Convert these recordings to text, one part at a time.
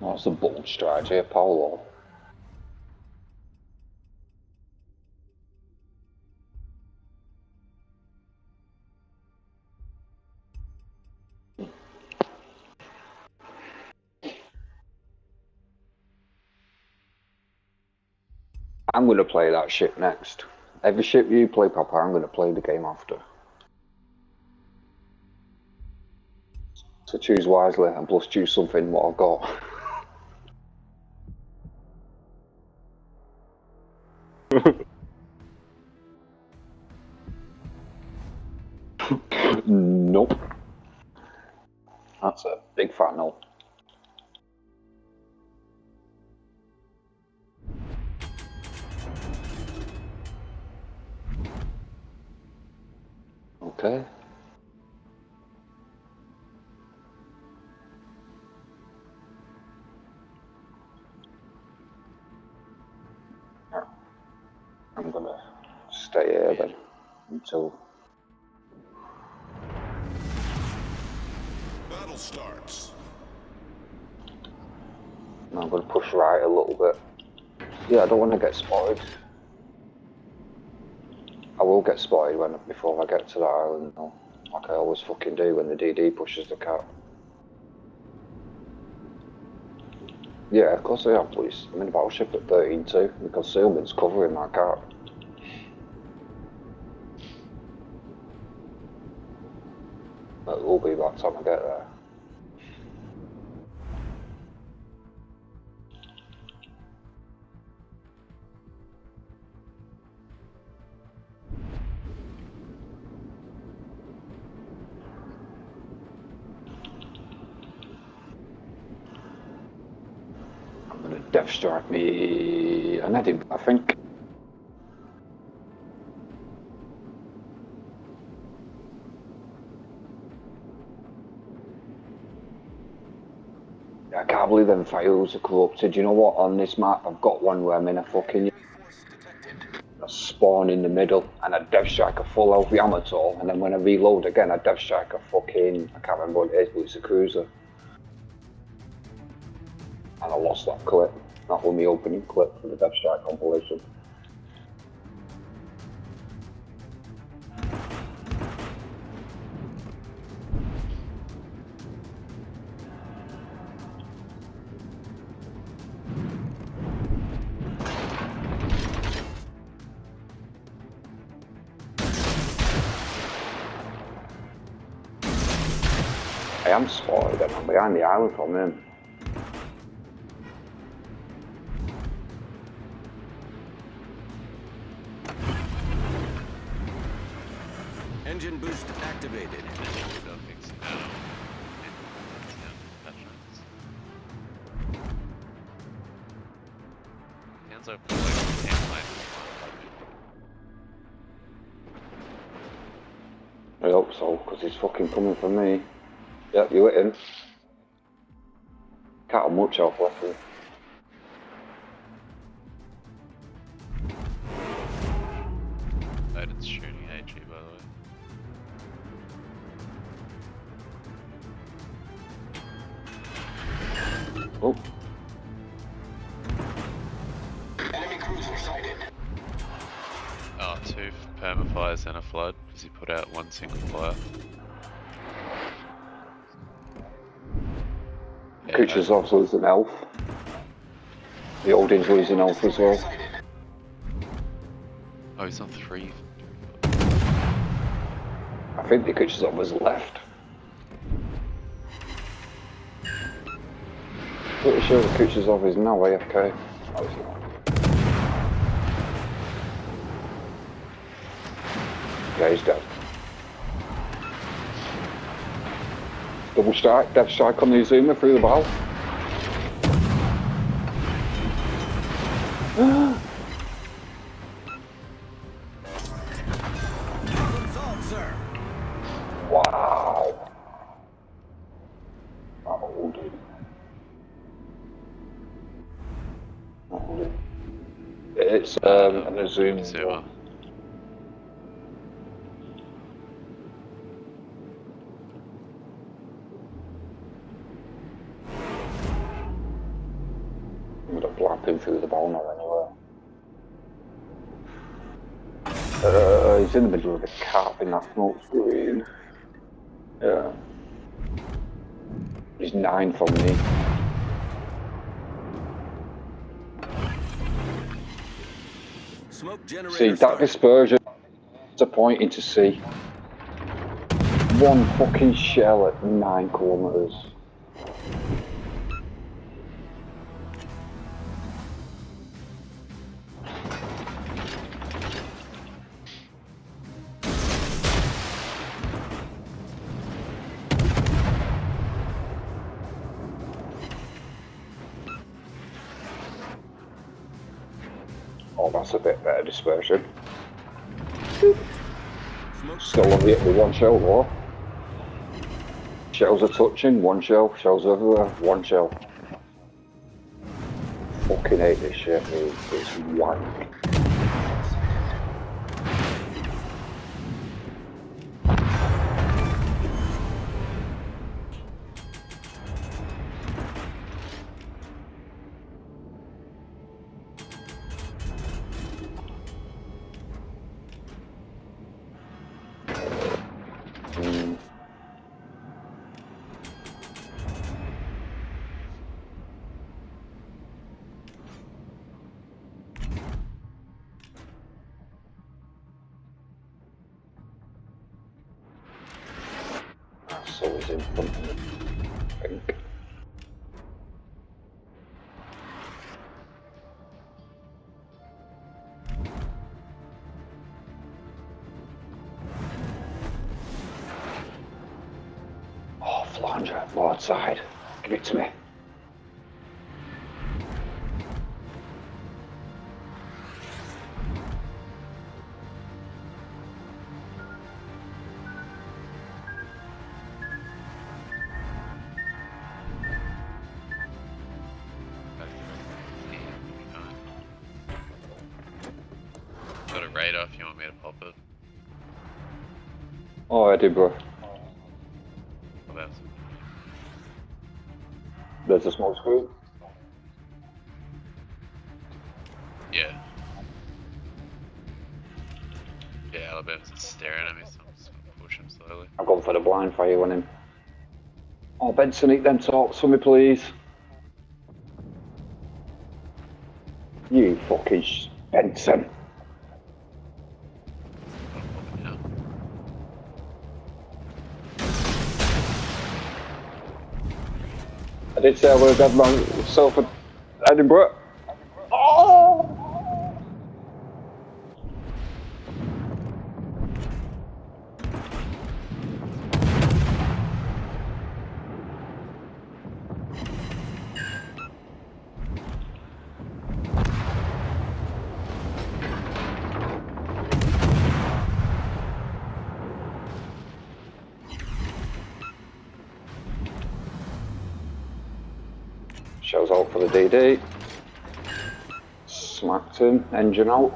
That's a bold strategy, Apollo. I'm going to play that ship next. Every ship you play, Papa, I'm going to play the game after. So choose wisely and plus choose something what I've got. nope. That's a big fat no. Okay. Stay here then until Battle starts. I'm gonna push right a little bit. Yeah, I don't want to get spotted. I will get spotted when before I get to that island, though, like I always fucking do when the DD pushes the cat. Yeah, of course I am, please. I'm in a battleship at 13 too. The concealment's covering my cat. It will be by the time I get there. I'm gonna death strike me an Edinburgh, I think. I can't believe them files are corrupted. You know what? On this map, I've got one where I'm in a fucking a spawn in the middle, and I death strike a full health Yamato, and then when I reload again, I death strike a fucking I can't remember what it is, but it's a cruiser. And I lost that clip. That was my opening clip for the Death Strike compilation. I am spotted and I'm behind the island from him. Engine boost activated. Graphics now. And attachments. Hands up like hand line. I hope so, because he's fucking coming for me. Yep, you hit him. Can't have much off left of him. Odin's shooting AG by the way. Oh, Enemy cruiser sighted. Oh, two permafires and a flood because he put out one single fire. Kucher's also is an elf. The Odin's losing elf as well. Oh, he's on three. I think the Kucher's was left. Pretty sure the Kucher's off is now AFK. Oh, it's not. Yeah, he's dead. Double strike, death strike on the Azuma through the bow. Problem solved. Wow. Oh, dude. Oh, dude. It's um, an Azuma. In the middle of the cap in that smoke screen. Yeah. He's nine from me. Smoke generator See, that started. dispersion disappointing to see. One fucking shell at nine kilometres. A bit better dispersion. Still on the with one shell though. Shells are touching, one shell, shells everywhere, one shell. Fucking hate this shit. It's wank. Always in front of me. Give it to me. Pop it. Oh. What about There's a small screen. Yeah. Yeah, Alabama's just staring at me, so I'm just gonna push him slowly. I've gone for the blind fire on him. Oh, Benson, eat them talks for me, please. You fucking Benson. I did say I would have had myself at Edinburgh. Shells out for the DD. Smacked him, engine out.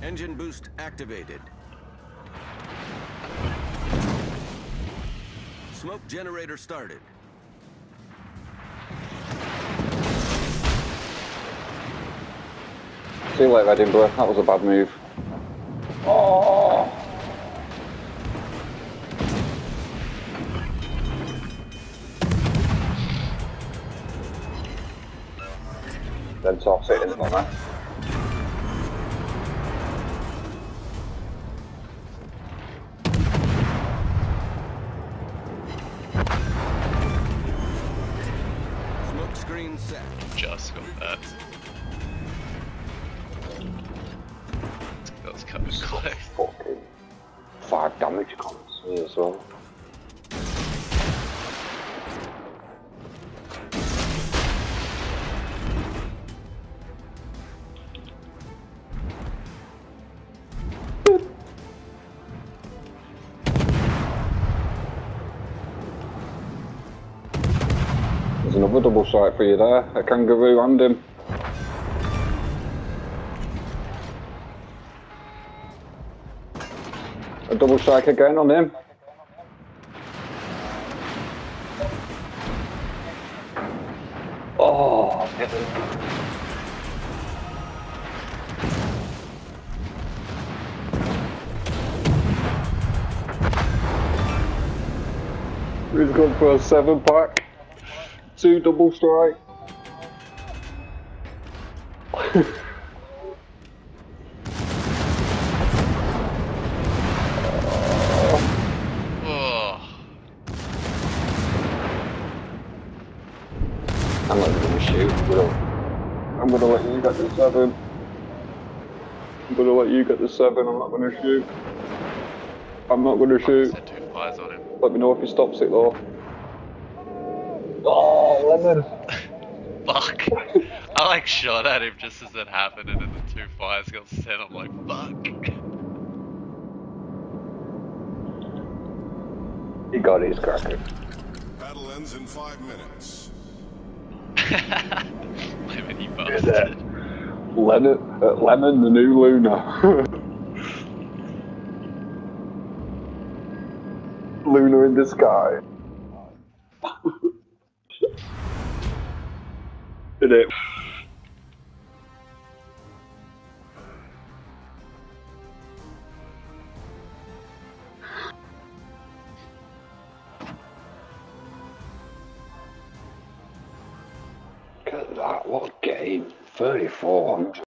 Engine boost activated. Smoke generator started. See you later, Edinburgh. That was a bad move. Oh! Then toss it in the corner. Coming close. Fucking five damage comes me as well. There's another double sight for you there, a kangaroo and him. Double strike again on him. Oh, He's gone for a seven pack. Two double strike. I'm not gonna shoot. I'm gonna, let you get the seven. I'm gonna let you get the seven. I'm not gonna shoot. I'm not gonna shoot. two fires on him. Let me know if he stops it though. Oh, lemon. Fuck. I like shot at him just as it happened, and then the two fires got sent. I'm like, fuck. He got his cracker. Battle ends in five minutes. Lemon, you that. bastard. Lemon, uh, lemon, the new Luna. Luna in the sky. Did it? At that,